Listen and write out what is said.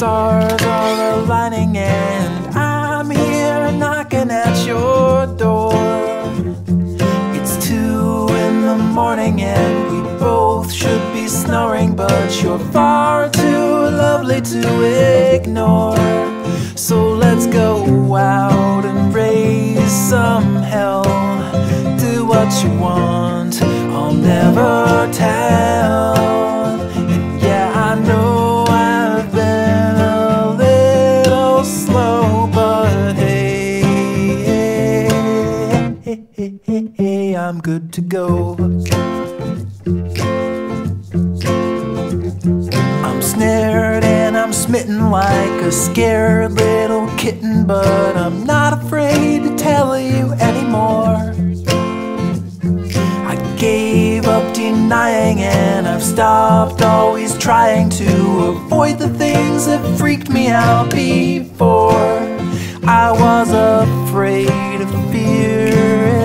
stars are aligning and I'm here knocking at your door. It's two in the morning and we both should be snoring, but you're far too lovely to ignore. So let's go out and raise some hell. Do what you want, I'll never tell. I'm good to go. I'm snared and I'm smitten like a scared little kitten, but I'm not afraid to tell you anymore. I gave up denying and I've stopped always trying to avoid the things that freaked me out before. I was afraid of fear